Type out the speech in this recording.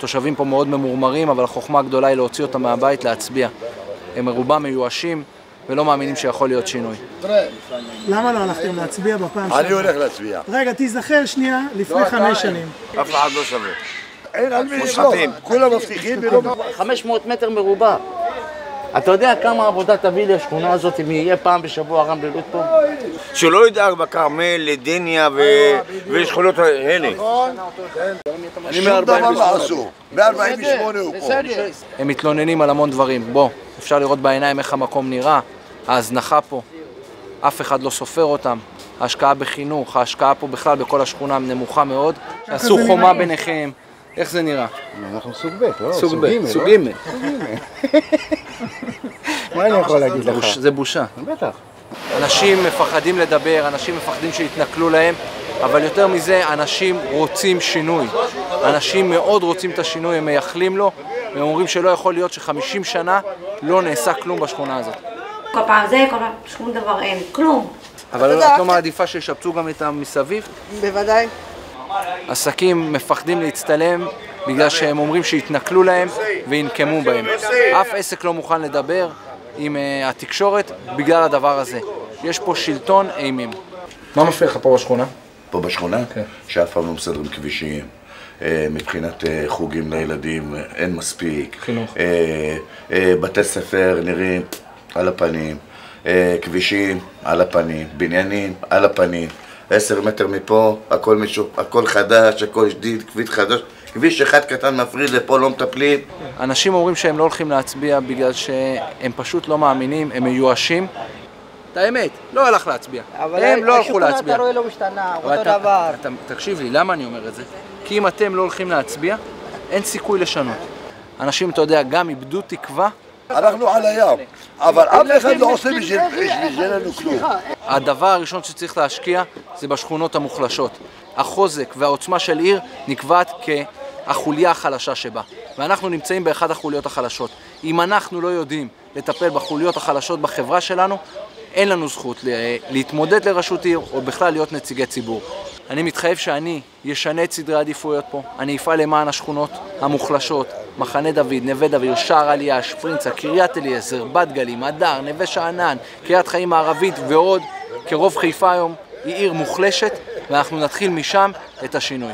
התושבים פה מאוד ממורמרים, אבל החוכמה הגדולה היא להוציא אותם מהבית, להצביע. הם רובם מיואשים ולא מאמינים שיכול להיות שינוי. למה לא הלכתם להצביע בפעם אני שעברה? הולך להצביע. רגע, תיזכר שנייה, לפני חמש שנים. אף אחד לא שווה. אין על מי לסמוך. כולם מבטיחים ולא... 500 מטר מרובע. אתה יודע כמה עבודה תביא לשכונה הזאת אם יהיה פעם בשבוע רם ללוד פה? שלא ידאג בכרמל, לדניה ו- ושכונות האלה. שום דבר לא עשו. מ-48 הוא פה. הם מתלוננים על המון דברים. בוא, אפשר לראות בעיניים איך המקום נראה, ההזנחה פה, אף אחד לא סופר אותם. ההשקעה בחינוך, ההשקעה פה בכלל בכל השכונה נמוכה מאוד. עשו חומה. ביניכם, איך זה נראה? אנחנו סוג ב', לא? סוג ב', לא? סוג ג'. מה אני יכול להגיד לך? זה בושה. בטח. אנשים מפחדים לדבר, אנשים מפחדים שיתנכלו להם, אבל יותר מזה, אנשים רוצים שינוי. אנשים מאוד רוצים את השינוי, הם מייחלים לו, והם אומרים שלא יכול להיות ש-50 שנה לא נעשה כלום בשכונה הזאת. כל פעם זה, כל פעם שום דבר אין, כלום. אבל את לא מעדיפה שישפצו גם את המסביב? בוודאי. עסקים מפחדים להצטלם בגלל שהם אומרים שיתנכלו להם וינקמו בהם. אף עסק לא מוכן לדבר עם אה, התקשורת בגלל הדבר הזה. יש פה שלטון אימים. מה מפריע לך פה בשכונה? פה בשכונה, כן. שאף פעם לא מסדרים כבישים. אה, מבחינת אה, חוגים לילדים אין מספיק. חינוך. בתי ספר נראים על הפנים. כבישים על הפנים. בניינים על הפנים. עשר מטר מפה, הכל, משו, הכל חדש, הכל שדיד, כביש חדש. כביש אחד קטן מפריד לפה, לא מטפלים. אנשים אומרים שהם לא הולכים להצביע בגלל שהם פשוט לא מאמינים, הם מיואשים. את האמת, לא הלך להצביע. הם לא הלכו להצביע. אתה רואה לא משתנה, אבל אותו אתה- דבר. אתה- תקשיב לי, למה אני אומר את זה? כי אם אתם לא הולכים להצביע, אין סיכוי לשנות. אנשים, אתה יודע, גם איבדו תקווה. אנחנו על הים, אבל אף אחד לא עושה בשביל- בשבילנו כלום. הדבר הראשון שצריך להשקיע זה בשכונות המוחלשות. החוזק והעוצמה של עיר נקבעת כהחוליה החלשה שבה. ואנחנו נמצאים באחת החוליות החלשות. אם אנחנו לא יודעים לטפל בחוליות החלשות בחברה שלנו, אין לנו זכות להתמודד לראשות עיר או בכלל להיות נציגי ציבור. אני מתחייב שאני אשנה את סדרי העדיפויות פה, אני אפעל למען השכונות המוחלשות, מחנה דוד, נווה דוד, שער עלייה, שפרינצה, קריית אליעזר, בת גלים, הדר, נווה שאנן, קריית חיים מערבית ועוד, כי רוב חיפה היום היא עיר מוחלשת ואנחנו נתחיל משם את השינוי.